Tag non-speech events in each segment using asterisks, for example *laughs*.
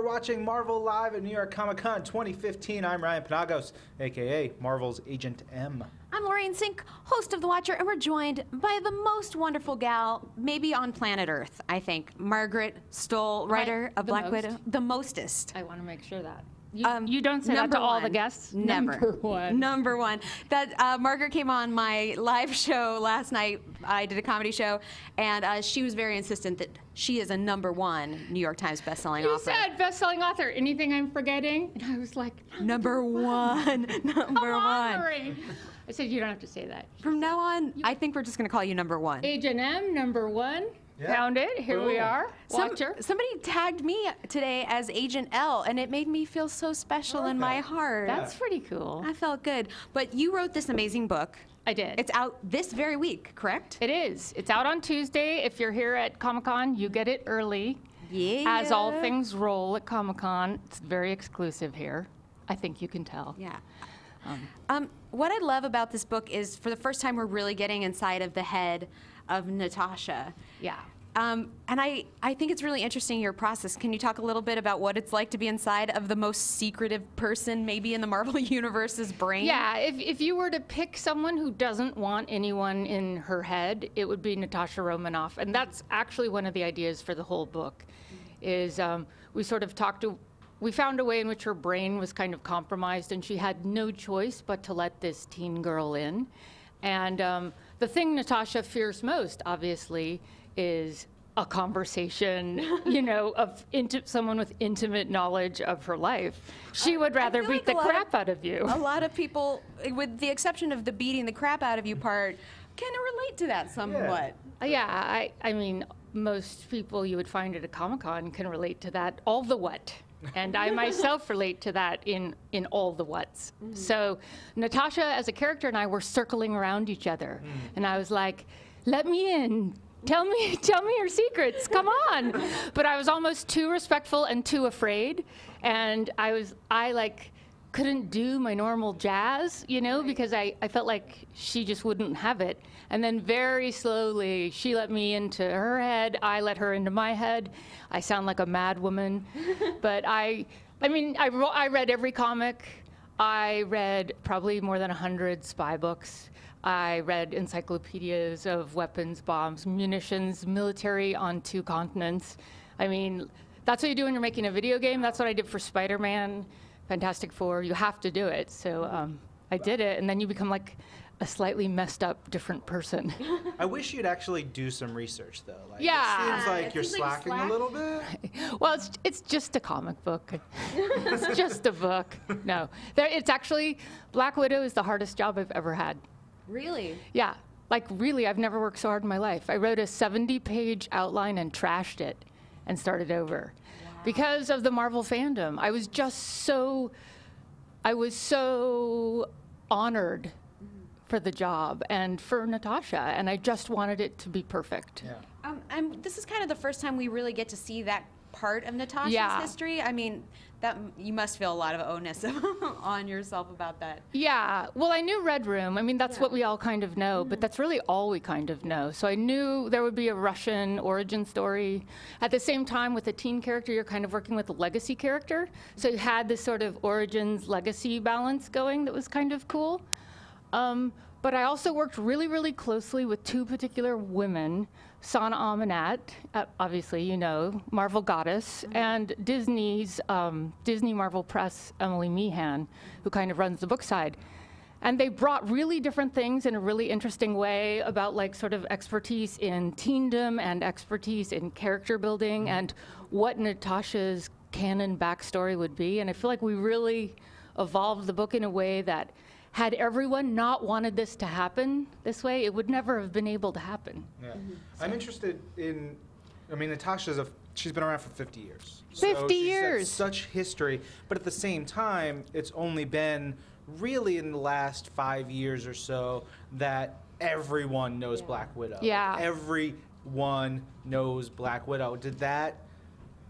are watching Marvel Live at New York Comic Con 2015. I'm Ryan Penagos, aka Marvel's Agent M. I'm Lorraine Cink, host of The Watcher, and we're joined by the most wonderful gal, maybe on planet Earth, I think, Margaret Stohl, writer of the Black most. Widow. The mostest. I want to make sure that. You, Um, you don't say that number to all the guests? Never. Number *laughs* one. Number one. That uh, Margaret came on my live *laughs* show last night. I did a comedy show, and uh, she was very insistent that she is a number one New York Times bestselling You author. You said best-selling author. Anything I'm forgetting? And I was like, *laughs* number one. number on, one. I said, you don't have to say that. From now on, I think we're just going to call you number one. Agent M, number one. Yeah. Found it. Here we Boom. are. Some- somebody tagged me today as Agent L, and it made me feel so special in my heart. That's pretty cool. I felt good. But you wrote this amazing book. I did. It's out this very week, correct? It is. It's out on Tuesday. If you're here at Comic Con, you get it early. Yeah. As all things roll at Comic Con, it's very exclusive here. I think you can tell. Yeah. Um, what I love about this book is for the first time we're really getting inside of the head of Natasha. Yeah. Um, and I, I think it's really interesting your process. Can you talk a little bit about what it's like to be inside of the most secretive person, maybe in the Marvel *laughs* Universe's brain? Yeah, if, if you were to pick someone who doesn't want anyone in her head, it would be Natasha Romanoff. And that's actually one of the ideas for the whole book, is um, we sort of talked to, we found a way in which her brain was kind of compromised and she had no choice but to let this teen girl in. And um, the thing Natasha fears most, obviously, is a conversation, *laughs* you know, of inti- someone with intimate knowledge of her life. She would rather beat like the a lot of- crap out of you. A lot of people, with the exception of the beating the crap out of you part, can relate to that somewhat. Uh, Yeah, I, I mean, most people you would find at a Comic Con can relate to that, all the what. And I myself *laughs* relate to that in, in all the whats. So Natasha, as a character, and I were circling around each other. And I was like, let me in. Tell me, *laughs* tell me your secrets. Come on. But I was almost too respectful and too afraid. And I was, I like, couldn't do my normal jazz, you know, because I, I felt like she just wouldn't have it. And then very slowly, she let me into her head. I let her into my head. I sound like a mad woman. *laughs* but I, I mean, I, I read every comic. I read probably more than 100 spy books. I read encyclopedias of weapons, bombs, munitions, military on two continents. I mean, that's what you do when you're making a video game. That's what I did for Spider Man, Fantastic Four. You have to do it. So um, I did it, and then you become like a slightly messed up, different person. *laughs* I wish you'd actually do some research, though. Like, Yeah. It seems like It you're seems like slacking slack. a little bit. *laughs* well, it's, it's just a comic book. *laughs* it's just a book. No, there, it's actually Black Widow is the hardest job I've ever had. Really? Yeah, like really, I've never worked so hard in my life. I wrote a 70 page outline and trashed it and started over because of the Marvel fandom. I was just so, I was so honored for the job and for Natasha, and I just wanted it to be perfect. Yeah. Um, I'm, this is kind of the first time we really get to see that part of Natasha's Yeah. history. I mean, that you must feel a lot of onus *laughs* on yourself about that. Yeah, well, I knew Red Room. I mean, that's what we all kind of know, but that's really all we kind of know. So I knew there would be a Russian origin story. At the same time, with a teen character, you're kind of working with a legacy character. So you had this sort of origins legacy balance going that was kind of cool. Um, but I also worked really, really closely with two particular women, Sana Amanat, uh, obviously you know, Marvel Goddess, and Disney's um, Disney Marvel Press Emily Meehan, who kind of runs the book side. And they brought really different things in a really interesting way about like sort of expertise in teendom and expertise in character building and what Natasha's canon backstory would be. And I feel like we really evolved the book in a way that had everyone not wanted this to happen this way, it would never have been able to happen. Yeah. I'm interested in. I mean, Natasha's a. She's been around for 50 years. 50 she's got years. Such history, but at the same time, it's only been really in the last five years or so that everyone knows Black Widow. Yeah. Everyone knows Black Widow. Did that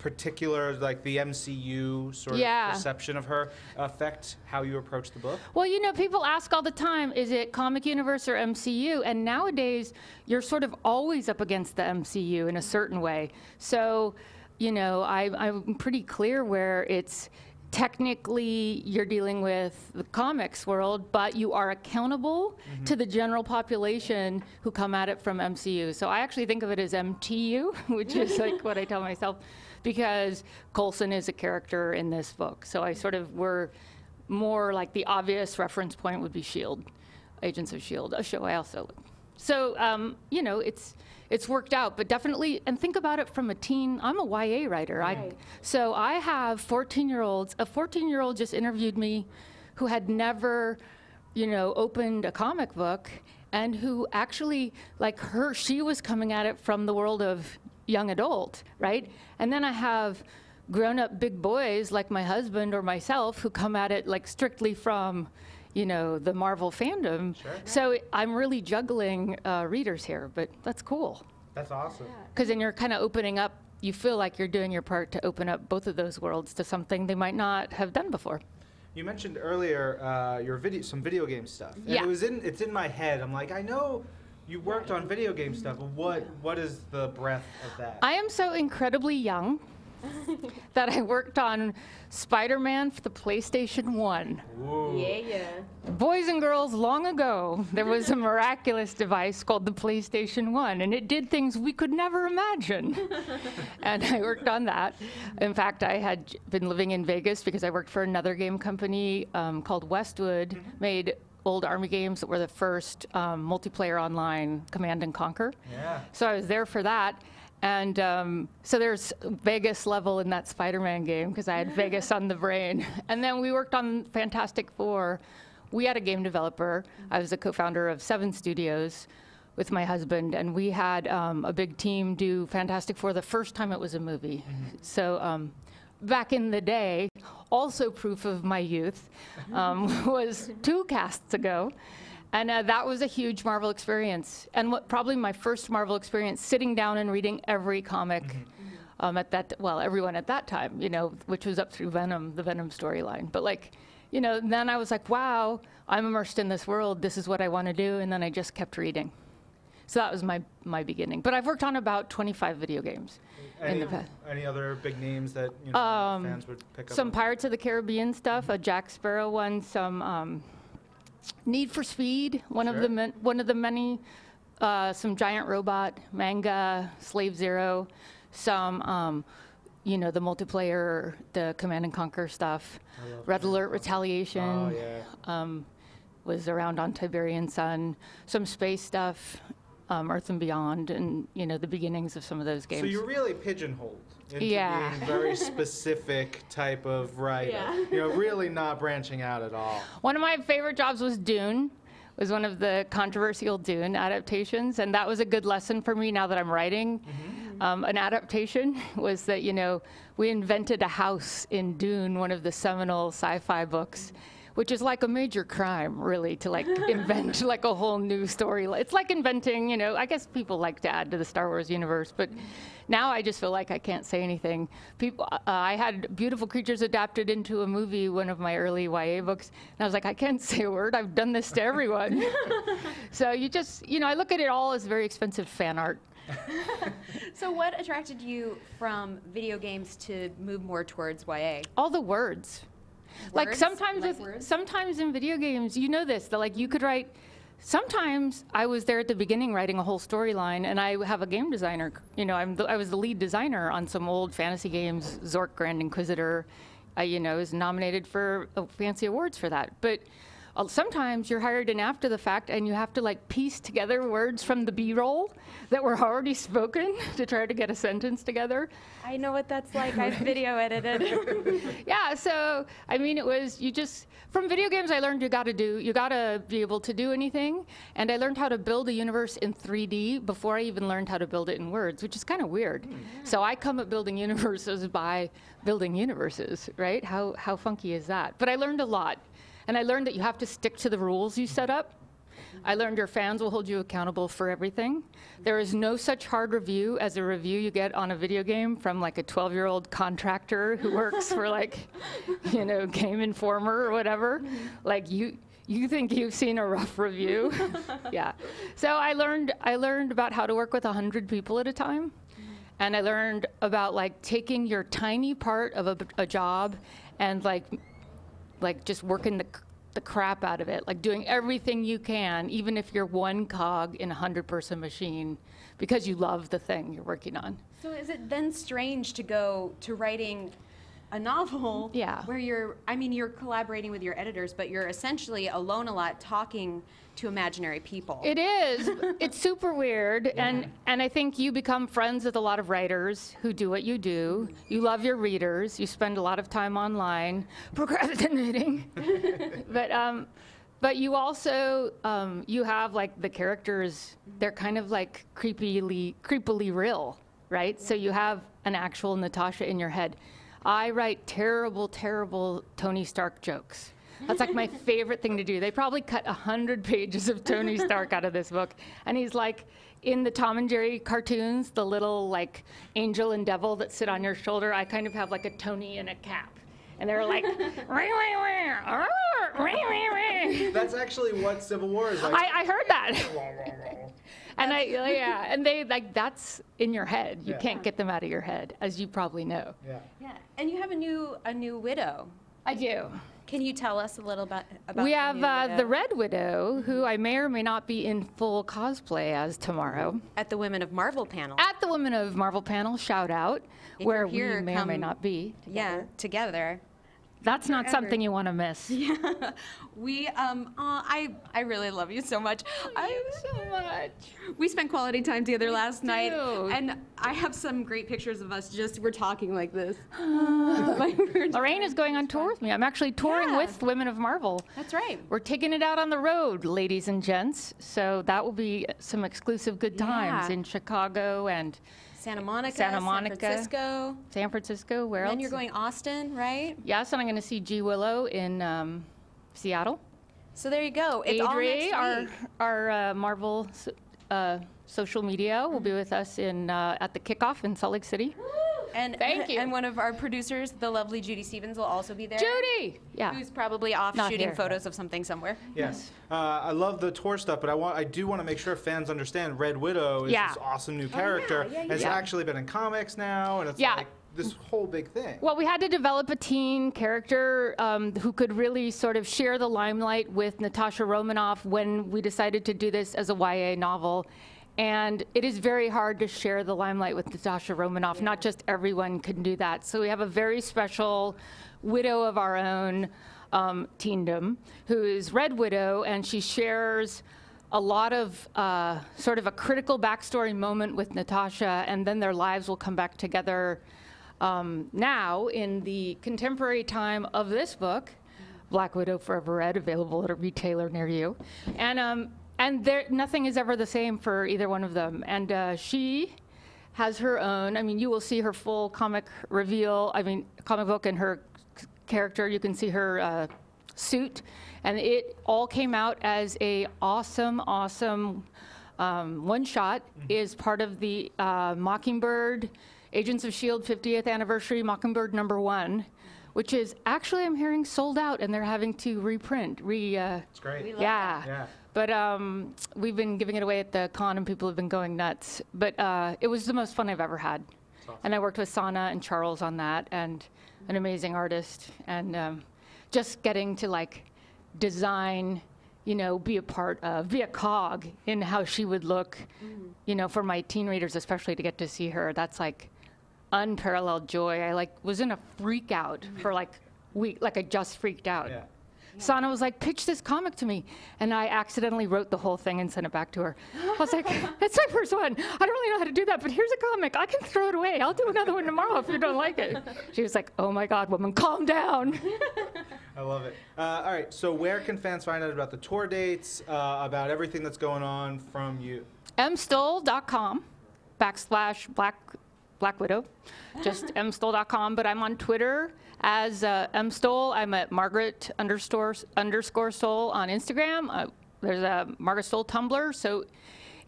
particular, like the MCU sort Yeah. of perception of her, affect how you approach the book? Well, you know, people ask all the time, is it comic universe or MCU? And nowadays, you're sort of always up against the MCU in a certain way. So you know, I, I'm pretty clear where it's technically you're dealing with the comics world, but you are accountable mm-hmm. to the general population who come at it from MCU. So I actually think of it as MTU, *laughs* which is like what I tell myself, because Coulson is a character in this book. So I sort of were more like the obvious reference point would be Shield, Agents of Shield, a show I also. So um, you know, it's it's worked out, but definitely, and think about it from a teen. I'm a YA writer. I, so I have 14 year olds. A 14 year old just interviewed me, who had never, you know, opened a comic book, and who actually like her. She was coming at it from the world of young adult, right? And then I have grown up big boys like my husband or myself who come at it like strictly from you know the marvel fandom so i'm really juggling uh, readers here but that's cool That's awesome. because then you're kind of opening up you feel like you're doing your part to open up both of those worlds to something they might not have done before You mentioned earlier uh, your video, some video game stuff. And Yeah. It was in, it's in my head. I'm like, I know you worked on video game stuff, what, what is the breadth of that? i am so incredibly young *laughs* that i worked on spider-man for the playstation 1 Whoa. Yeah, yeah. Boys and girls, long ago, there was a *laughs* miraculous device called the PlayStation 1, and it did things we could never imagine. *laughs* and I worked on that. In fact, I had been living in Vegas because I worked for another game company um, called Westwood, made old Army games that were the first um, multiplayer online Command and Conquer. Yeah. So I was there for that. And um, so there's Vegas level in that Spider Man game because I had Vegas on the brain. *laughs* And then we worked on Fantastic Four. We had a game developer. I was a co founder of Seven Studios with my husband, and we had um, a big team do Fantastic Four the first time it was a movie. So um, back in the day, also proof of my youth, um, *laughs* was two casts ago. And uh, that was a huge Marvel experience. And what, probably my first Marvel experience, sitting down and reading every comic um, at that, well, everyone at that time, you know, which was up through Venom, the Venom storyline. But like, you know, then I was like, wow, I'm immersed in this world. This is what I want to do. And then I just kept reading. So that was my, my beginning. But I've worked on about 25 video games. in Any, the past. any other big names that you know, Um, fans would pick up? Some on? Pirates of the Caribbean stuff, a Jack Sparrow one, some um, Need for Speed, one Sure. of the one of the many, uh, some Giant Robot manga, Slave Zero, some, um, you know, the multiplayer, the Command and Conquer stuff, love Red. Alert Retaliation Oh, yeah. um, was around on Tiberian Sun, some space stuff, um, Earth and Beyond, and you know the beginnings of some of those games. So you're really pigeonholed into Yeah. being very specific type of writer. Yeah. You know, really not branching out at all. One of my favorite jobs was Dune. Was one of the controversial Dune adaptations, and that was a good lesson for me now that I'm writing. Um, an adaptation *laughs* was that you know we invented a house in Dune, one of the seminal sci-fi books, which is like a major crime, really, to like *laughs* invent like a whole new story. It's like inventing, you know. I guess people like to add to the Star Wars universe, but now I just feel like I can't say anything. People, uh, I had Beautiful Creatures adapted into a movie, one of my early YA books, and I was like, I can't *laughs* say a word. I've done this to everyone. *laughs* so you just, you know, I look at it all as very expensive fan art. So, what attracted you from video games to move more towards YA? All the words. Like Words? sometimes, Like with, sometimes in video games, you know this that like you could write. Sometimes I was there at the beginning writing a whole storyline, and I have a game designer. You know, I'm the, I was the lead designer on some old fantasy games, Zork Grand Inquisitor. I, you know, was nominated for uh, fancy awards for that. But sometimes you're hired in after the fact, and you have to like piece together words from the B-roll that were already spoken *laughs* to try to get a sentence together. I know what that's like. *laughs* I've video edited. *laughs* yeah so i mean it was you just from video games i learned you got to do you got to be able to do anything and i learned how to build a universe in 3d before i even learned how to build it in words which is kind of weird hmm. so i come at building universes by building universes right how how funky is that but i learned a lot and i learned that you have to stick to the rules you set up I learned your fans will hold you accountable for everything. There is no such hard review as a review you get on a video game from like a 12 year old contractor who *laughs* works for like, you know, Game Informer or whatever. Mm-hmm. Like you, you think you've seen a rough review? *laughs* yeah. So I learned, I learned about how to work with 100 people at a time. Mm-hmm. and I learned about like taking your tiny part of a, a job and like like just working the the crap out of it, like doing everything you can, even if you're one cog in a hundred person machine, because you love the thing you're working on. So is it then strange to go to writing a novel Yeah. where you're I mean you're collaborating with your editors but you're essentially alone a lot talking to imaginary people. It is. *laughs* it's super weird, and and I think you become friends with a lot of writers who do what you do. You love your readers. You spend a lot of time online *laughs* procrastinating, *laughs* but um, but you also um, you have like the characters. They're kind of like creepily creepily real, right? So you have an actual Natasha in your head. I write terrible, terrible Tony Stark jokes. That's like my *laughs* favorite thing to do. They probably cut 100 pages of Tony Stark out of this book. And he's like, in the Tom and Jerry cartoons, the little like angel and devil that sit on your shoulder, I kind of have like a Tony in a cap. And they were like, "Wah, wah, wah, arr, wah, wah, wah." That's actually what Civil War is like. I, I heard that. *laughs* And I, yeah, and they like, that's in your head. You Yeah. can't get them out of your head, as you probably know. yeah. yeah. And you have a new a new widow. I do. Can you tell us a little bit about We the have new uh, the? Red Widow, who I may or may not be in full cosplay as tomorrow. at the Women of Marvel panel. At the Women of Marvel panel, shout out, If where here, we may or may not be. yeah, together. That's not something you want to miss. *laughs* Yeah. We um aw, I I really love you so much. I love so much. We spent quality time together last night, and I have some great pictures of us. Just we're talking like this. *gasps* *laughs* Like, Lorraine is going on tour with me. I'm actually touring Yeah. with Women of Marvel. That's right. We're taking it out on the road, ladies and gents. So that will be some exclusive good times Yeah. in Chicago and Santa Monica, Santa Monica. San Francisco. San Francisco. Where And else? then you're going Austin, right? Yes, and I'm going to see G Willow in um, Seattle. So there you go. It's all Adri, our our uh, Marvel uh, social media, will be with us in uh, at the kickoff in Salt Lake City. And Thank *laughs* you. And one of our producers, the lovely Judy Stevens, will also be there. Judy, yeah, Who's probably off Not shooting here. photos of something somewhere. Yes. Uh, I love the tour stuff, but I want I do want to make sure fans understand Red Widow is Yeah. this awesome new character. yeah, yeah, It's yeah. actually been in comics now, and it's Yeah. like this whole big thing. Well, we had to develop a teen character um, who could really sort of share the limelight with Natasha Romanoff when we decided to do this as a YA novel. And it is very hard to share the limelight with Natasha Romanoff. Not just everyone can do that. So we have a very special widow of our own, um, teendom, who is Red Widow, and she shares a lot of uh, sort of a critical backstory moment with Natasha, and then their lives will come back together um, now in the contemporary time of this book, Black Widow Forever Red, available at a retailer near you, and um, and there nothing is ever the same for either one of them. And uh, she has her own. I mean, you will see her full comic reveal. I mean, comic book and her c- character. You can see her uh, suit, and it all came out as a awesome, awesome um, one shot. Is part of the uh, Mockingbird Agents of Shield 50th anniversary Mockingbird number one, which is actually I'm hearing sold out, and they're having to reprint. Re. Uh, It's great. We love yeah. Yeah. But um, we've been giving it away at the con, and people have been going nuts. But uh, it was the most fun I've ever had. And I worked with Sana and Charles on that, and an amazing artist, and um, just getting to like design, you know, be a part of, be a cog in how she would look, you know, for my teen readers, especially to get to see her. That's like unparalleled joy. I like was in a freak out for like week, like I just freaked out. Yeah. Sana was like, pitch this comic to me. And I accidentally wrote the whole thing and sent it back to her. I was like, *laughs* it's my first one. I don't really know how to do that, but here's a comic. I can throw it away. I'll do another one tomorrow if you don't like it. She was like, oh my God, woman, calm down. *laughs* I love it. Uh, all right. So where can fans find out about the tour dates, uh, about everything that's going on from you? mstohl.com backslash black black widow just *laughs* mstohl.com but i'm on twitter as uh, mstohl i'm at margaret underscore underscore stohl on instagram uh, there's a margaret stohl tumblr so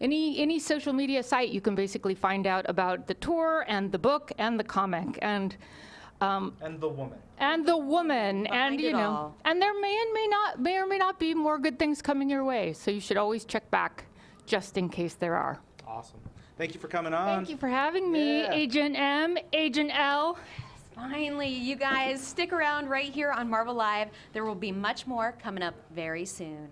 any any social media site you can basically find out about the tour and the book and the comic and um, And the woman. and the woman and you know all. and there may and may not may or may not be more good things coming your way so you should always check back just in case there are Awesome. Thank you for coming on. Thank you for having me, Yeah. Agent M, Agent L. Finally, you guys stick around right here on Marvel Live. There will be much more coming up very soon.